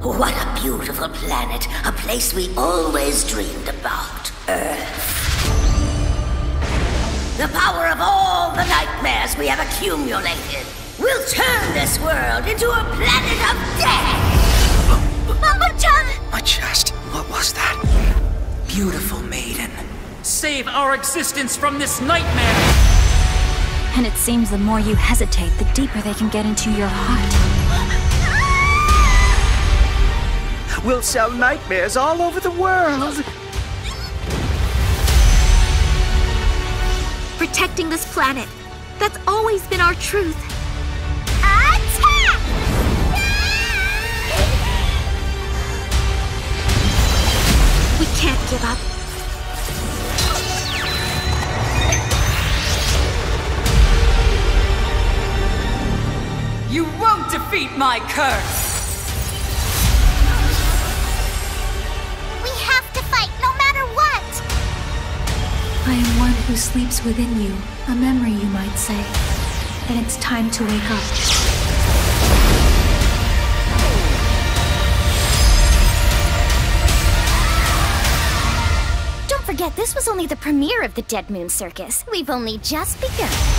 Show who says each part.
Speaker 1: What a beautiful planet. A place we always dreamed about. Earth. The power of all the nightmares we have accumulated will turn this world into a planet of death!
Speaker 2: Mama-chan!
Speaker 3: My chest. What was that?
Speaker 4: Beautiful maiden. Save our existence from this nightmare!
Speaker 5: And it seems the more you hesitate, the deeper they can get into your heart.
Speaker 3: We'll sell nightmares all over the world.
Speaker 2: Protecting this planet. That's always been our truth.
Speaker 6: Attack!
Speaker 2: We can't give up.
Speaker 7: You won't defeat my curse!
Speaker 5: Am one who sleeps within you, a memory, you might say. And it's time to wake up.
Speaker 6: Don't forget, this was only the premiere of the Dead Moon Circus. We've only just begun.